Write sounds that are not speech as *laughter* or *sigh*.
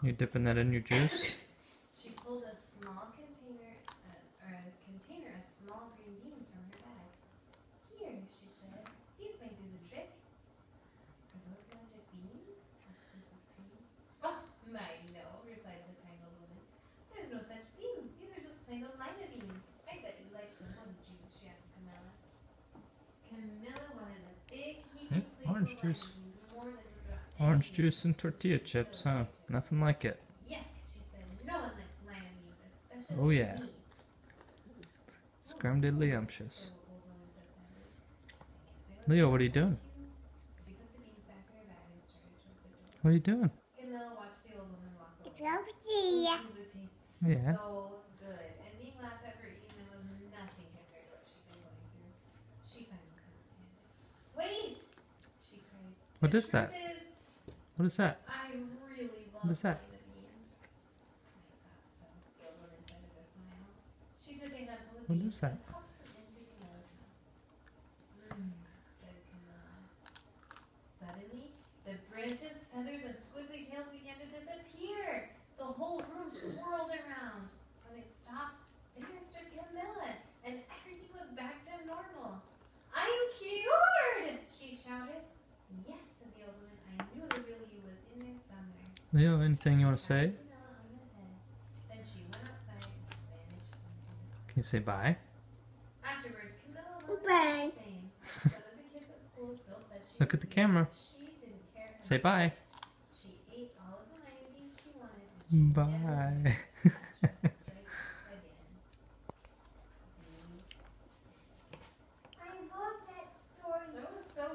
seen. You dipping that in your juice? She pulled a small container, uh, or a container of small green beans from her bag. Here, she said. These may do the trick. Are those magic beans? asked Mrs. Cream. Oh, my, no, replied the kind old woman. There's no such thing. These are just plain old lima beans. I bet you like them, wouldn't you? she asked Camilla. Camilla wanted a big heaping Hmm, orange juice. lima beans more than just about Orange juice and tortilla chips, huh? Nothing like it. Yuck, she said. No one likes lima beans, especially Oh, yeah. me. Scrumdiddlyumptious. The old woman said sadly. "I guess I was Leo, what are you doing? about you." She put the beans back in her bag and started toward the door. What are you doing? Camilla watched the old woman walk away. Lovely. Those beans would taste Yeah. so good, and being laughed at for eating them was nothing compared to what she'd been going through. She finally couldn't stand it. Wait! She cried. What "The is that? What is that? I really love What is that? lima beans. I thought so, the old woman said with a smile. She took a handful of What is that? and popped them into Camilla's mouth. Said Camilla. Suddenly, the branches, feathers, and squiggly tails began to disappear. The whole room swirled around. When it stopped, there stood Camilla, and everything was back to normal. I'm cured! She shouted. Yes, the old woman. I knew the real you was in there somewhere. Leo, anything you want to say? patted Camilla on the head. Then she went outside and vanished into the Can you say bye? Afterward, Camilla wasn't Bye. the same. Some of the kids at school still said she Look at the camera. but She didn't care. Say bye. She ate all of the lima beans she wanted. And she never Bye. *laughs*